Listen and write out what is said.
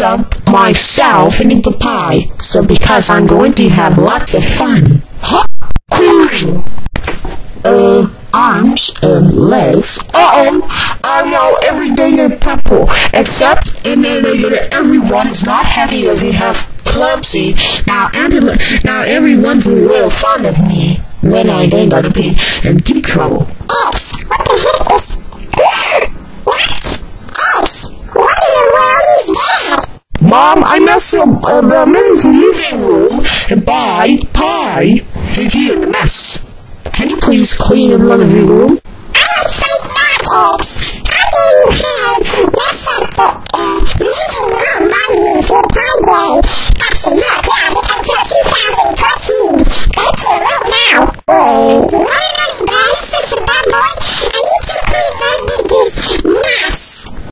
jump myself into the pie. So because I'm going to have lots of fun. Cool. Uh, arms and legs. Uh-oh, I'm now every day in purple. Except in the everyone is not heavy if you have clumsy. Now, Angela, now everyone will fond of me when I ain't gonna be in deep trouble. Mom, I messed up uh, the men's living room buy pie a mess. Can you please clean the living room?